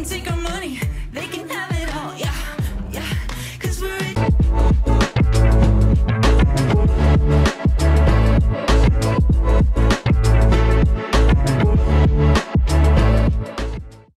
can take a